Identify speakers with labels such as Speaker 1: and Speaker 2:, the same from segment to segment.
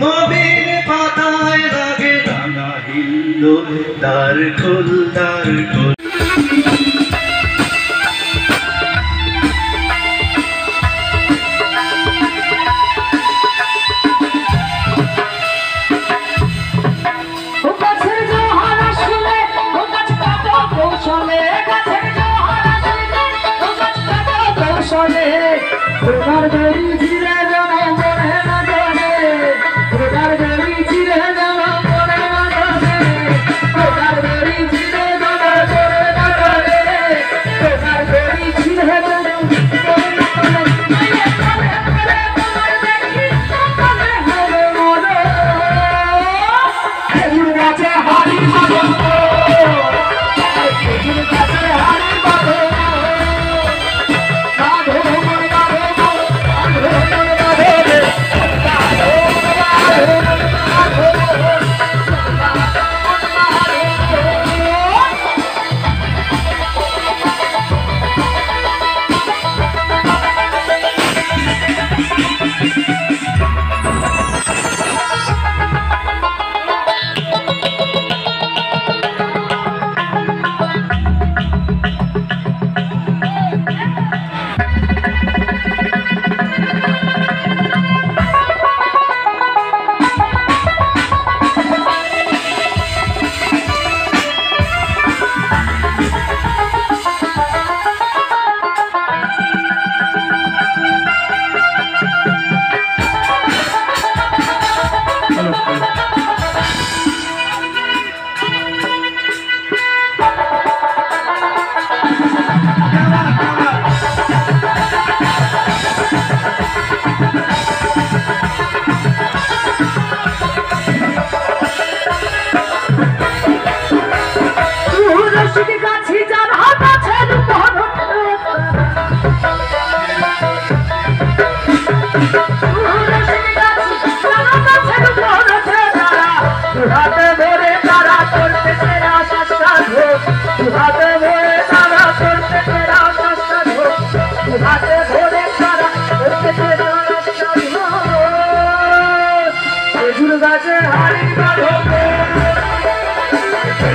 Speaker 1: নবীন পাতায় লাগে রাঙা হিন্দু তার খোল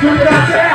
Speaker 2: Juntase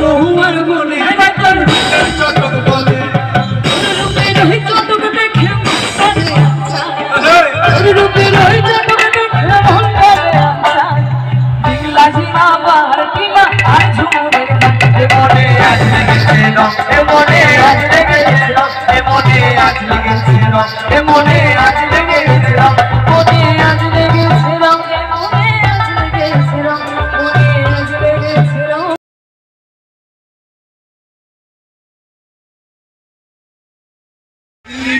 Speaker 1: মহুয়ার বনে
Speaker 2: চটক বলে।
Speaker 1: রূপে মন জিনা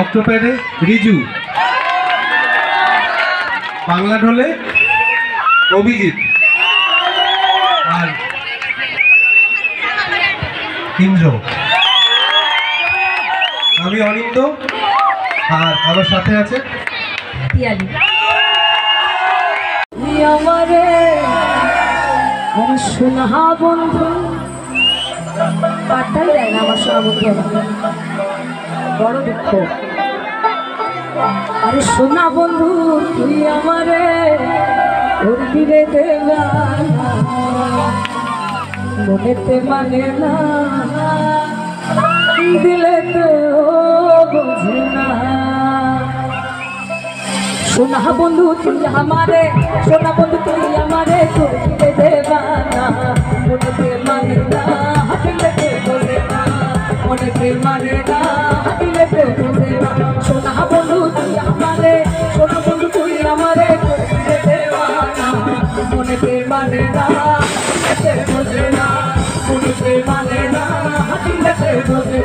Speaker 3: অক্টোপ্যাডে রিজু। বাংলা ঢোলে অভিজিৎ। আর ইন্দ্র। আমি অনিন্দ আর আমার সাথে আছে?
Speaker 1: পিয়ালি। আমারে বন্ধু। পাত্তাই দেয় না আমার সোনা বন্ধু বড় দুঃখ। আরে সোনা বন্ধু, তুই আমারে দেবা মনেতে মানে না দিলে তো বোঝে না। সোনা বন্ধু, তুই আমারে, সোনা বন্ধু, তুই আমারে করতে মনেতে মানে না হাতিলেতে বোঝে না মনেতে মানে না হাতিলেতে বোঝে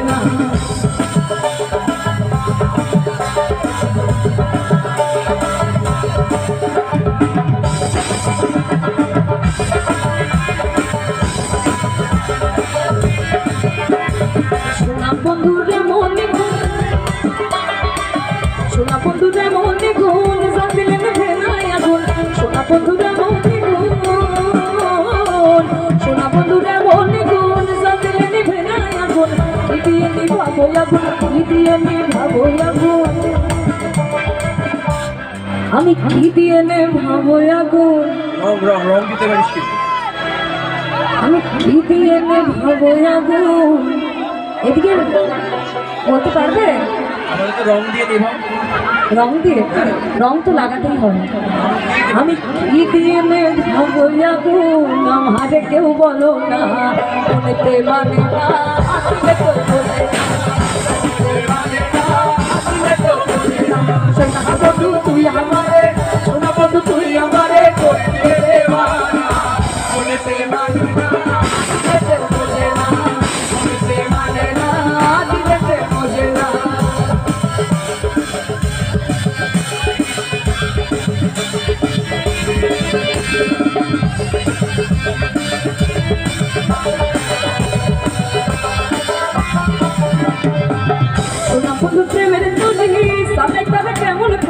Speaker 1: আমি কি দিয়ে আগুন?
Speaker 3: রং দিতে পারিস
Speaker 1: আমি কি দিয়ে নেভাবো আগুন? এদিকে বলতে পারবে?
Speaker 3: রং দিয়ে
Speaker 1: রং দিয়ে? রং তো লাগাতেই হবে। আমি কি দিয়ে নেভাবো আগুন? আমারে কেউ বলো না মনেতে মানে না। না। সোনা বন্ধু তুই আমারে সোনা বন্ধু তুই আমারে করতে দেওয়ানা মনেতে মানে না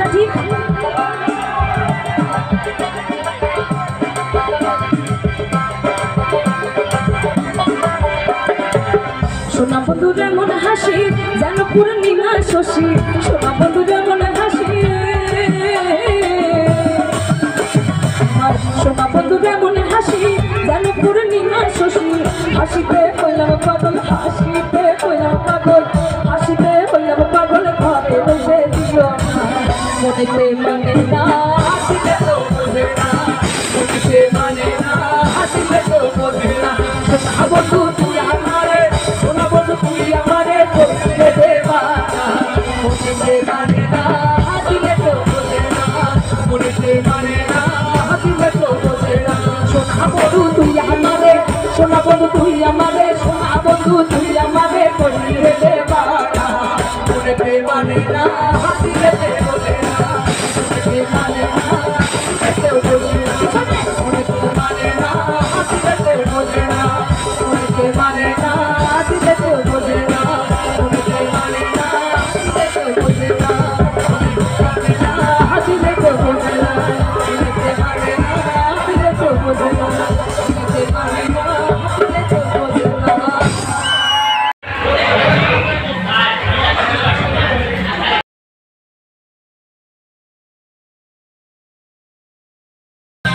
Speaker 1: কাজটা ঠিক সোনা বন্ধুরে মনে হাসি, যেন পূর্ণিমা শশী। সোনা বন্ধুরে মনে হাসি। সোনা বন্ধুরে মনে হাসি, যেন পূর্ণিমা শশী। হাসিতে কইলাম কথা হাসতে মানে না হাসলে তো বোঝে না। হাসতে মানে না হাসলে তো বোঝে না। সোনা বন্ধু তুই আমারে সোনা বন্ধু তুই আমারে করতে দেবা মনে মানে না হাসলে তো বোঝে না। মনে মানে না হাসলে তো বোঝে না। সোনা বন্ধু তুই আমারে সোনা বন্ধু তুই আমারে সোনা বন্ধু তুই আমারে করতে দেবা মনে মানে না হাসলে তো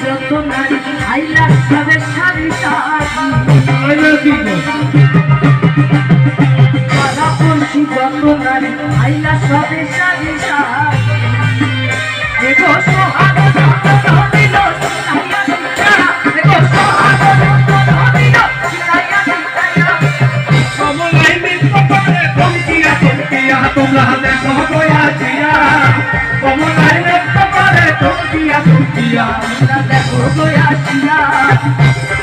Speaker 4: যত নারী আইলা তবে সারি সারা পড়ছি যত নারী আইলা সবে সারি সারি
Speaker 5: दिया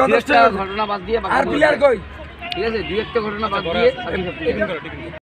Speaker 6: যথেষ্ট
Speaker 5: ঘটনা বাদ দিয়ে
Speaker 6: আর প্লেয়ার কই?
Speaker 5: ঠিক আছে দুই একটা ঘটনা বাদ দিয়ে ঠিক আছে।